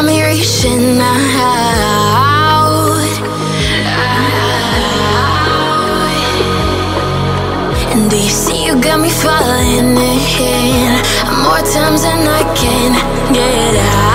got me reaching out, out. And you got me falling in? More times than I can get out.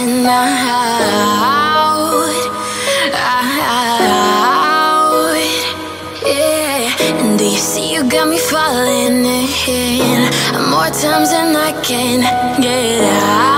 and out, out, yeah. And do see you got me falling in? More times than I can get out.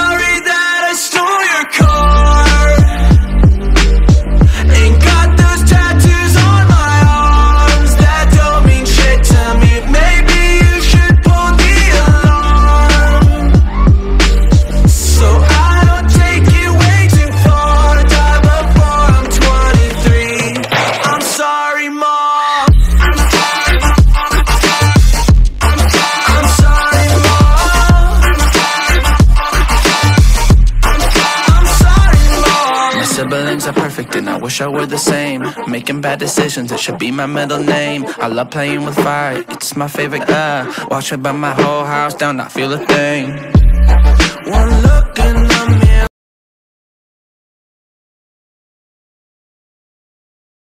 siblings are perfect and I wish I were the same. Making bad decisions, it should be my middle name. I love playing with fire, it's my favorite uh. Watch me burn my whole house down, I feel a thing. One look